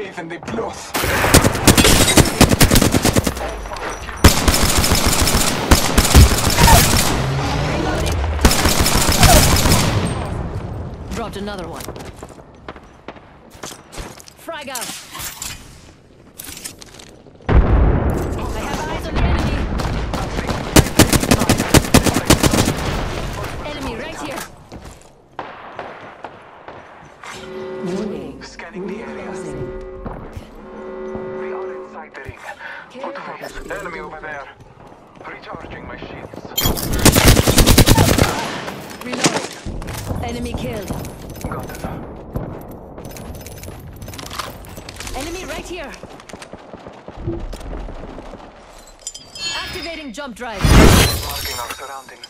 faith in the plus. Dropped another one. Frag out. Reloading. Enemy killed. Got it. Enemy right here. Activating jump drive. Marking our surroundings.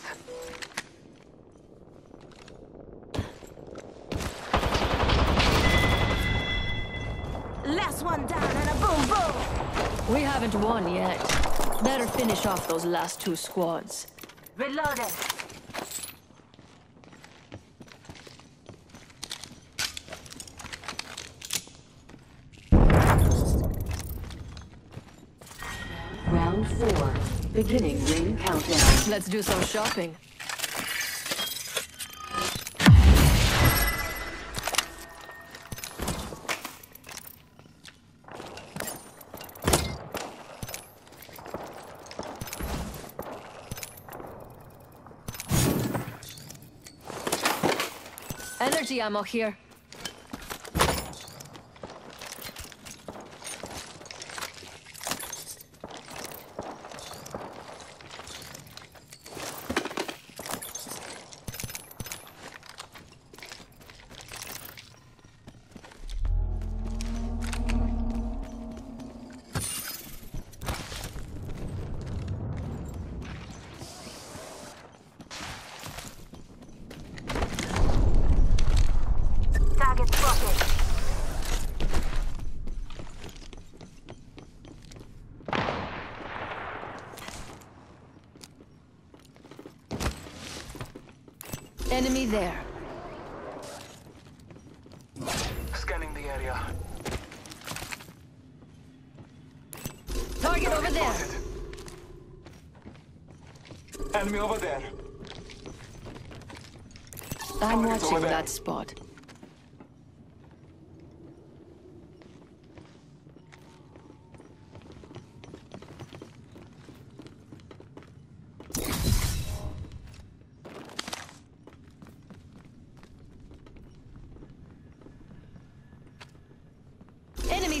Last one down and a boom boom. We haven't won yet. Better finish off those last two squads. Reloaded. Round four. Beginning ring countdown. Let's do some shopping. Energy ammo here. Enemy there. Scanning the area. Target over there. Enemy over there. I'm Target's over watching there. that spot.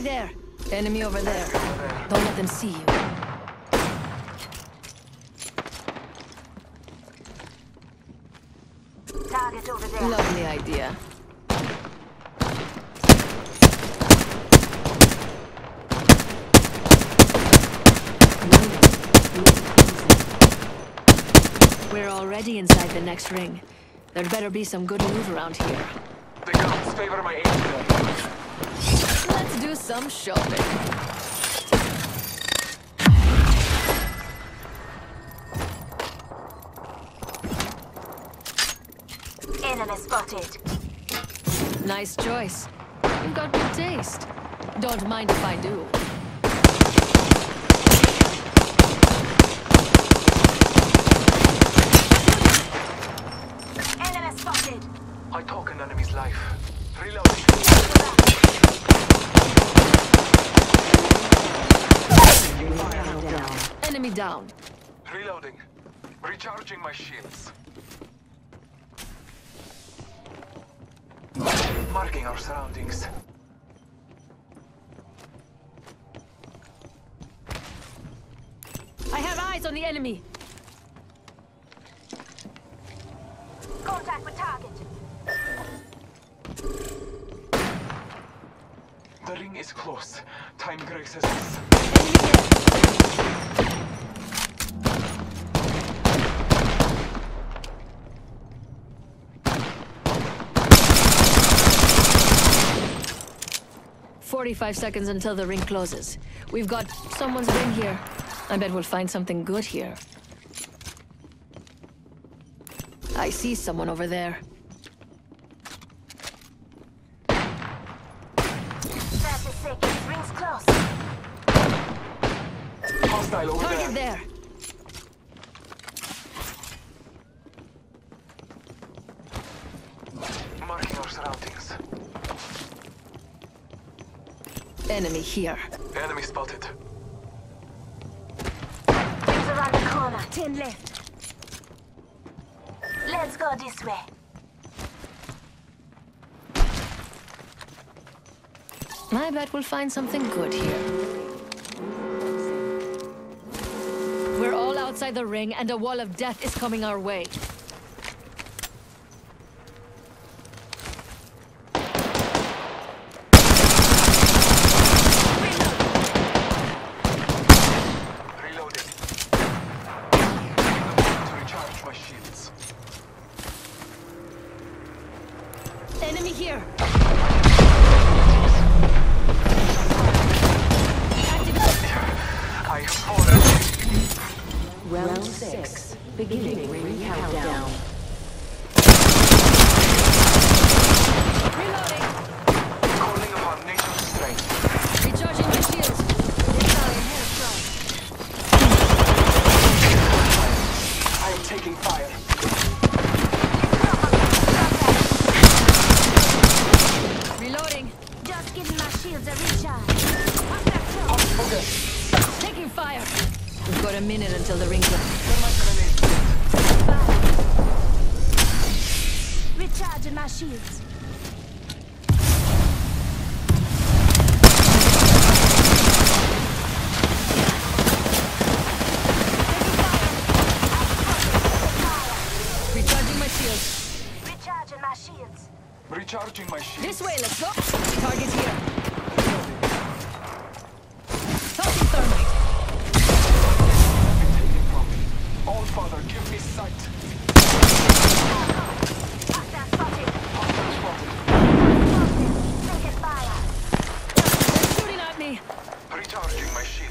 Enemy there. Enemy over there. Don't let them see you. Target over there. Lovely idea. We're already inside the next ring. There'd better be some good move around here. The guns favor my aim today. Let's do some shopping. Enemy spotted. Nice choice. You've got good taste. Don't mind if I do. Enemy spotted. I talk an enemy's life. Reloading. Countdown. Enemy down. Reloading. Recharging my shields. Marking our surroundings. I have eyes on the enemy. Contact with target. The ring is close. Time graces us. 45 seconds until the ring closes. We've got someone's ring here. I bet we'll find something good here. I see someone over there. Target there. there. Marking our surroundings. Enemy here. Enemy spotted. He's around the corner. Ten left. Let's go this way. My bet we'll find something good here. We're all outside the ring, and a wall of death is coming our way. Reloading. To recharge my shields. Enemy here! I have fallen. Round six. Beginning ring countdown. Reloading! Calling upon nature's strength. Recharging my shields. It's our hair strong. I am taking fire. Reloading. Just giving my shields a recharge. What's that? Taking fire. We've got a minute until the ring closes. Recharging my shields. Recharging my shields. Recharging my shields. Recharging my shields. This way, let's go. Target here. Tossing thermite. Taken from me. Allfather, give me sight. Hostile spotted. Hostile spotted. Taking fire. They're shooting at me. Recharging my shields.